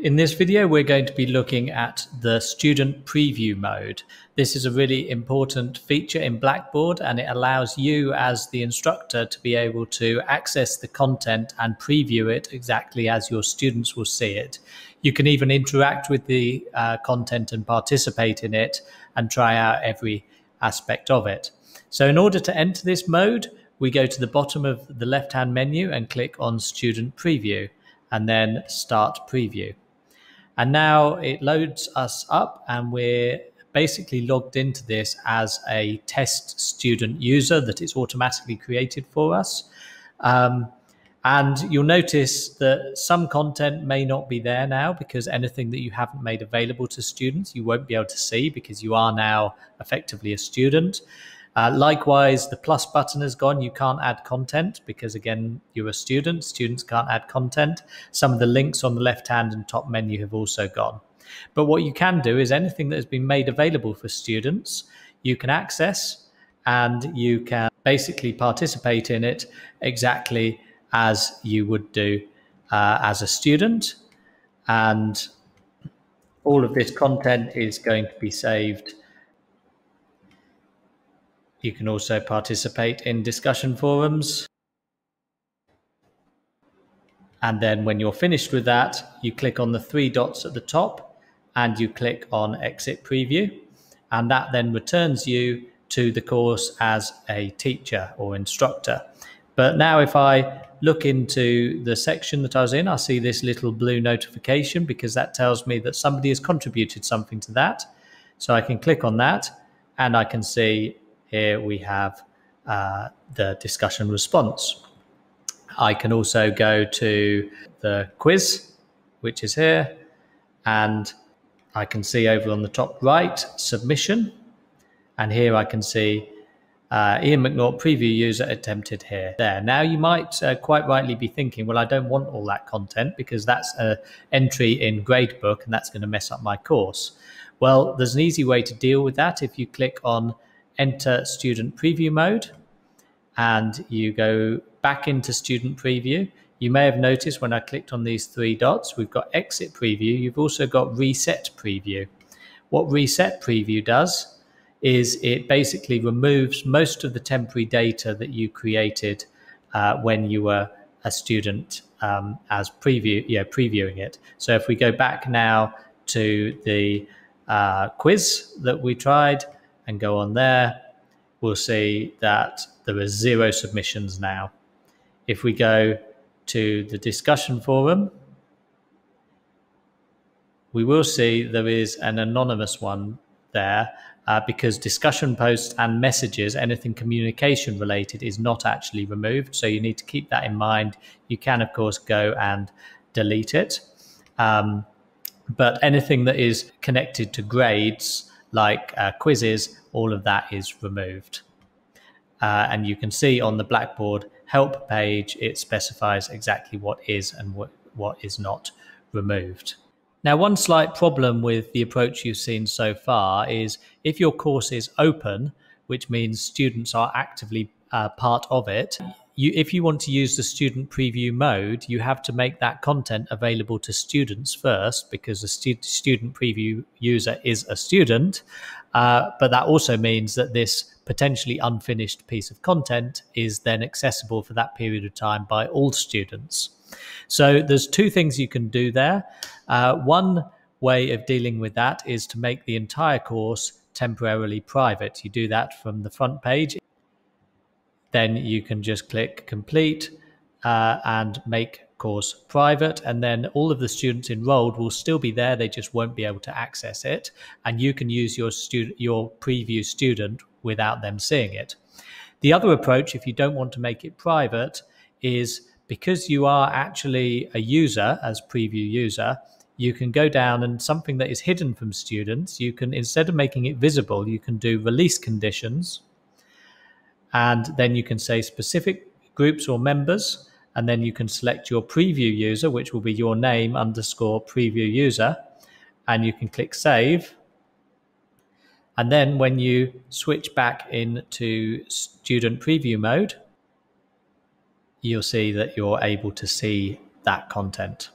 In this video, we're going to be looking at the student preview mode. This is a really important feature in Blackboard and it allows you as the instructor to be able to access the content and preview it exactly as your students will see it. You can even interact with the uh, content and participate in it and try out every aspect of it. So in order to enter this mode, we go to the bottom of the left-hand menu and click on Student Preview and then Start Preview. And now it loads us up and we're basically logged into this as a test student user that is automatically created for us. Um, and you'll notice that some content may not be there now because anything that you haven't made available to students, you won't be able to see because you are now effectively a student. Uh, likewise, the plus button has gone. You can't add content because, again, you're a student. Students can't add content. Some of the links on the left hand and top menu have also gone. But what you can do is anything that has been made available for students, you can access and you can basically participate in it exactly as you would do uh, as a student. And all of this content is going to be saved you can also participate in discussion forums. And then when you're finished with that, you click on the three dots at the top and you click on exit preview. And that then returns you to the course as a teacher or instructor. But now if I look into the section that I was in, I see this little blue notification because that tells me that somebody has contributed something to that. So I can click on that and I can see here we have uh, the discussion response. I can also go to the quiz, which is here, and I can see over on the top right submission. And here I can see uh, Ian McNaught preview user attempted here. There. Now you might uh, quite rightly be thinking, well, I don't want all that content because that's an entry in gradebook and that's going to mess up my course. Well, there's an easy way to deal with that. If you click on enter student preview mode and you go back into student preview. You may have noticed when I clicked on these three dots, we've got exit preview. You've also got reset preview. What reset preview does is it basically removes most of the temporary data that you created uh, when you were a student um, as preview, yeah, previewing it. So if we go back now to the uh, quiz that we tried, and go on there, we'll see that there are zero submissions now. If we go to the discussion forum, we will see there is an anonymous one there uh, because discussion posts and messages, anything communication related, is not actually removed. So you need to keep that in mind. You can, of course, go and delete it. Um, but anything that is connected to grades, like uh, quizzes, all of that is removed. Uh, and you can see on the Blackboard help page, it specifies exactly what is and what, what is not removed. Now, one slight problem with the approach you've seen so far is if your course is open, which means students are actively uh, part of it, you, if you want to use the student preview mode, you have to make that content available to students first because the stu student preview user is a student. Uh, but that also means that this potentially unfinished piece of content is then accessible for that period of time by all students. So there's two things you can do there. Uh, one way of dealing with that is to make the entire course temporarily private. You do that from the front page then you can just click complete uh, and make course private. And then all of the students enrolled will still be there. They just won't be able to access it. And you can use your student your preview student without them seeing it. The other approach if you don't want to make it private is because you are actually a user as preview user you can go down and something that is hidden from students you can instead of making it visible you can do release conditions and then you can say specific groups or members, and then you can select your preview user, which will be your name underscore preview user, and you can click save. And then when you switch back into student preview mode, you'll see that you're able to see that content.